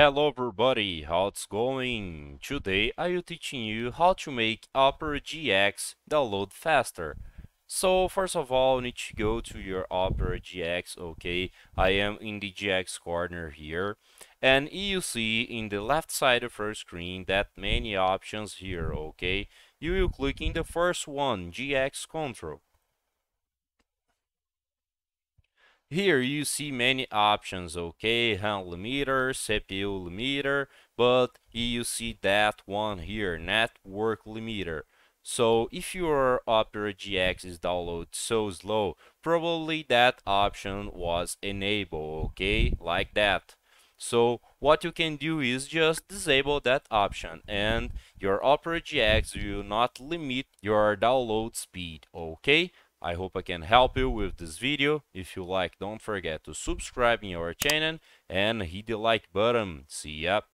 Hello everybody, how it's going? Today I will teaching you how to make Opera GX download faster. So first of all, you need to go to your Opera GX, okay? I am in the GX corner here. And you see in the left side of your screen that many options here, okay? You will click in the first one, GX Control. Here you see many options, okay, RAM limiter, CPU limiter, but you see that one here, network limiter. So if your Opera GX is download so slow, probably that option was enabled, okay, like that. So what you can do is just disable that option and your Opera GX will not limit your download speed, okay? I hope I can help you with this video. If you like, don't forget to subscribe in our channel and hit the like button. See ya!